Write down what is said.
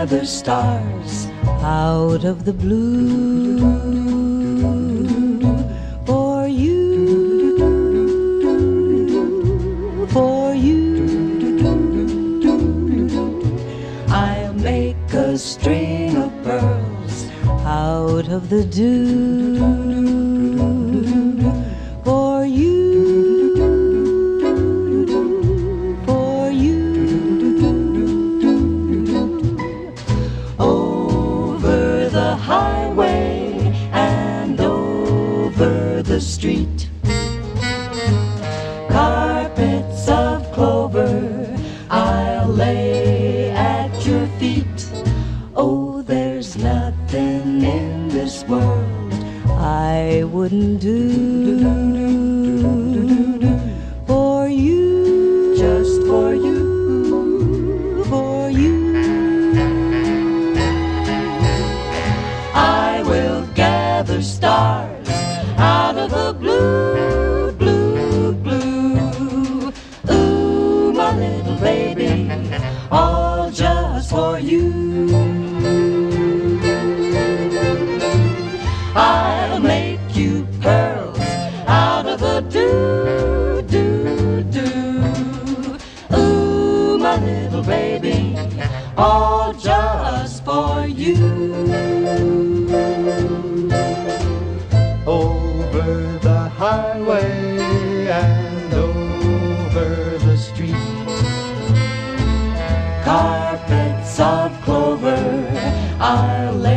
gather stars out of the blue for you, for you. I'll make a string of pearls out of the dew street. Carpets of clover I'll lay at your feet. Oh, there's nothing in this world I wouldn't do for you, just for you, for you. I will gather stars all just for you. over the highway and over the street. Carpets of clover I'll lay